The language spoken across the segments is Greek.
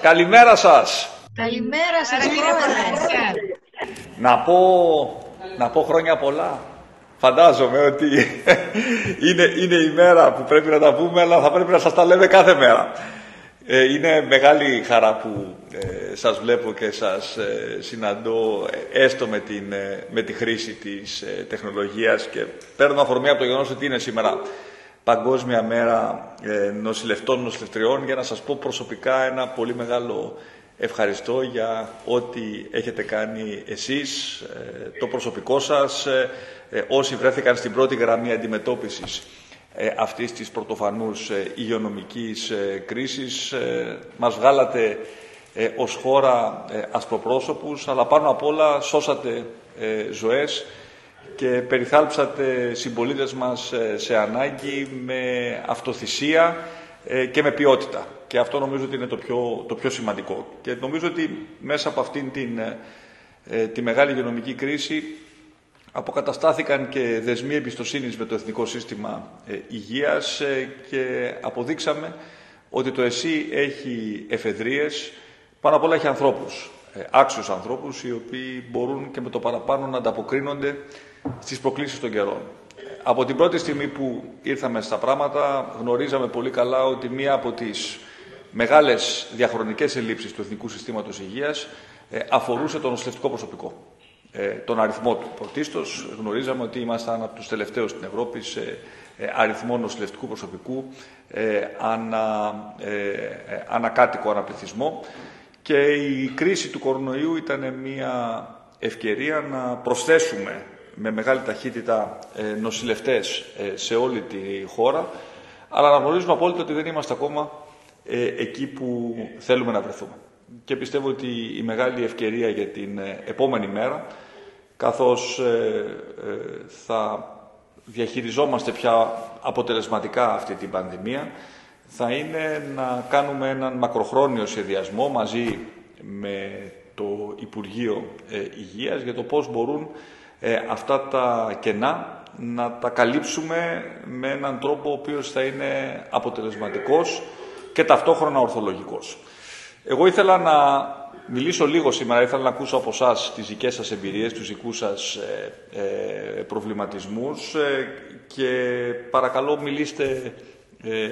Καλημέρα σας. Καλημέρα σας, πρόεδρε. Να πω, να πω χρόνια πολλά. Φαντάζομαι ότι είναι, είναι η μέρα που πρέπει να τα πούμε, αλλά θα πρέπει να σας τα λέμε κάθε μέρα. Ε, είναι μεγάλη χαρά που ε, σας βλέπω και σας ε, συναντώ έστω με, την, με τη χρήση της τεχνολογίας και παίρνω αφορμή από το γεγονός ότι είναι σήμερα Παγκόσμια Μέρα Νοσηλευτών Νοσηλευτριών για να σας πω προσωπικά ένα πολύ μεγάλο ευχαριστώ για ό,τι έχετε κάνει εσείς, το προσωπικό σας, όσοι βρέθηκαν στην πρώτη γραμμή αντιμετώπισης ε, αυτής της πρωτοφανούς ε, υγειονομικής ε, κρίσης. Μας βγάλατε ως χώρα ασπροπρόσωπους, αλλά πάνω απ' όλα σώσατε ζωές και περιθάλψατε συμπολίτες μας σε ανάγκη με αυτοθυσία και με ποιότητα. Και αυτό νομίζω ότι είναι το πιο, το πιο σημαντικό. Και νομίζω ότι μέσα από αυτήν την, τη μεγάλη υγειονομική κρίση Αποκαταστάθηκαν και δεσμοί εμπιστοσύνης με το Εθνικό Σύστημα ε, Υγείας ε, και αποδείξαμε ότι το ΕΣΥ έχει εφεδρίες, πάνω απ' όλα έχει ανθρώπους, ε, άξιους ανθρώπους, οι οποίοι μπορούν και με το παραπάνω να ανταποκρίνονται στις προκλήσεις των καιρών. Από την πρώτη στιγμή που ήρθαμε στα πράγματα, γνωρίζαμε πολύ καλά ότι μία από τις μεγάλες διαχρονικές ελλείψεις του Εθνικού Συστήματος Υγείας αφορούσε το νοσηλευτικό προσωπικό ε, τον αριθμό του. Πρωτίστως γνωρίζαμε ότι ήμασταν από τους τελευταίους στην Ευρώπη σε ε, αριθμό νοσηλευτικού προσωπικού ε, ανα, ε, ανακάτοικο αναπληθισμό και η κρίση του κορονοϊού ήταν μια ευκαιρία να προσθέσουμε με μεγάλη ταχύτητα ε, νοσηλευτές σε όλη τη χώρα αλλά να γνωρίζουμε απόλυτα ότι δεν είμαστε ακόμα εκεί που θέλουμε να βρεθούμε. Και πιστεύω ότι η μεγάλη ευκαιρία για την επόμενη μέρα καθώς ε, ε, θα διαχειριζόμαστε πια αποτελεσματικά αυτή την πανδημία, θα είναι να κάνουμε έναν μακροχρόνιο σχεδιασμό μαζί με το Υπουργείο ε, Υγείας για το πώς μπορούν αυτά τα κενά να τα καλύψουμε με έναν τρόπο ο οποίος θα είναι αποτελεσματικός και ταυτόχρονα ορθολογικός. Εγώ ήθελα να μιλήσω λίγο σήμερα. Ήθελα να ακούσω από εσάς τις δικές σας εμπειρίες, τους δικούς σας ε, ε, προβληματισμούς ε, και παρακαλώ μιλήστε ε,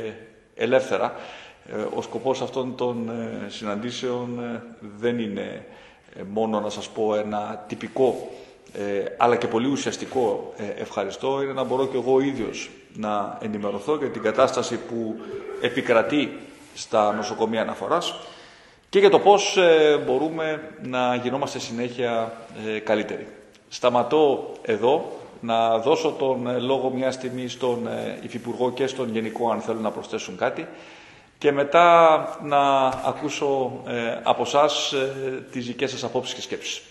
ελεύθερα. Ο σκοπός αυτών των συναντήσεων δεν είναι μόνο να σας πω ένα τυπικό αλλά και πολύ ουσιαστικό ευχαριστώ, είναι να μπορώ και εγώ ο ίδιος να ενημερωθώ για την κατάσταση που επικρατεί στα νοσοκομεία αναφοράς και για το πώς ε, μπορούμε να γινόμαστε συνέχεια ε, καλύτεροι. Σταματώ εδώ να δώσω τον ε, λόγο μια στιγμή στον Υφυπουργό και στον Γενικό αν θέλουν να προσθέσουν κάτι και μετά να ακούσω από εσά τις δικές σας απόψεις και σκέψεις.